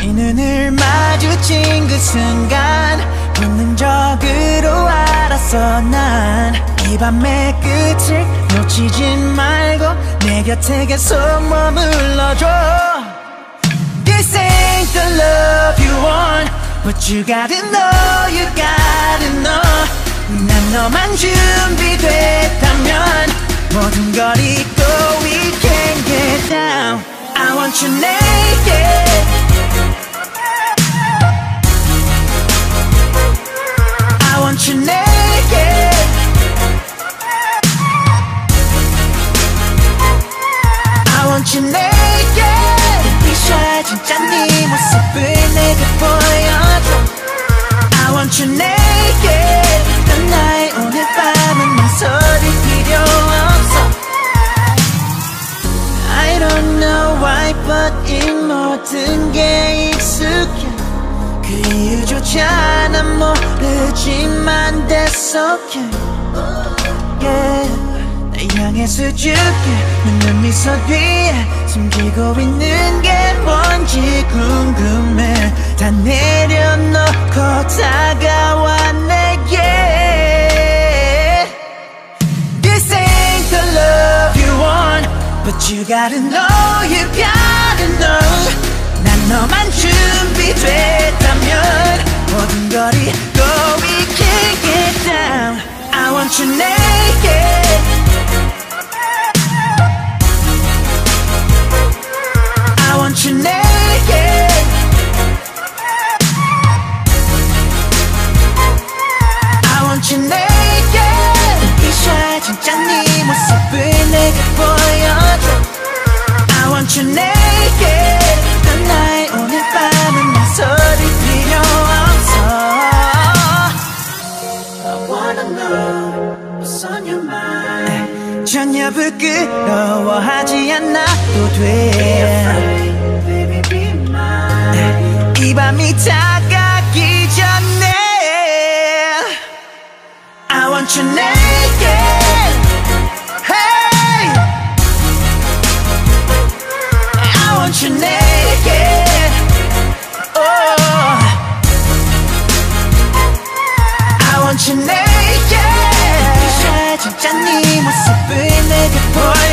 네 눈을 마주친 그 순간 본능적으로 알았어 난 이 밤의 끝을 놓치지 말고 내 곁에 계속 머물러줘 This ain't the love you want But you gotta know, you gotta know 난 너만 준비됐다면 모든 걸 잊고 we can get down I want you naked 이 모든 게 익숙해 그 이유조차 난 모르지만 that's okay yeah. 날 향해 수줍게 눈는 미소 뒤에 숨기고 있는 게 뭔지 궁금해 다 내려놓고 다가와 내게 This ain't the love you want But you gotta know, you gotta know 난 너만 준비됐다면 모든 걸 잊고 we can get down I want you naked I want you naked 전혀 부끄러워하지 않아도 돼 Baby be mine 이 밤이 다가기 전에 I want you naked Hey I want you naked Oh I want you naked Boy,